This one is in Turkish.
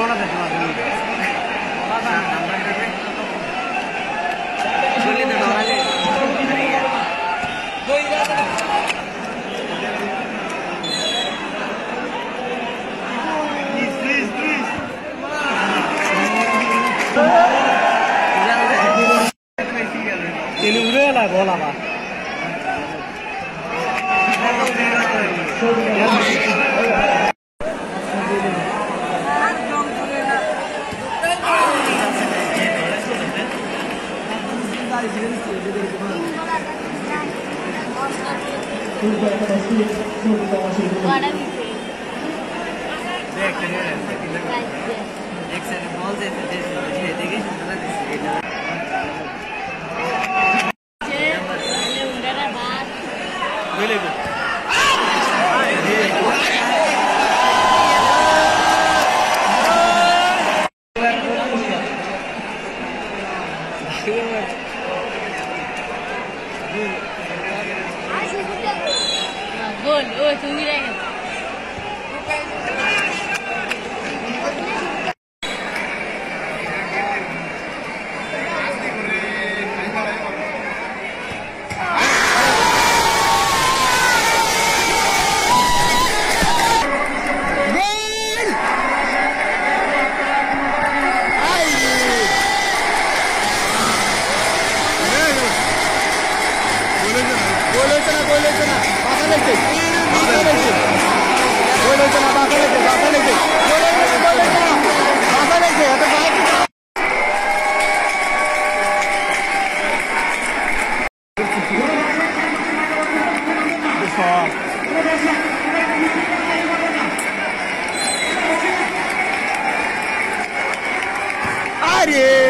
আমরা দেখতে পাচ্ছি తెలుగులో పోలావా Deck, deck, deck. Deck, deck. Deck, deck. Deck, deck. available. Gol, ôi, xuống đi đây. गोल होयचं ना गोल होयचं ना बाका लागते बाका लागते गोल होयचं ना बाका लागते बाका लागते गोल होयचं गोल होयचं ना बाका लागते आता बाहेर अरे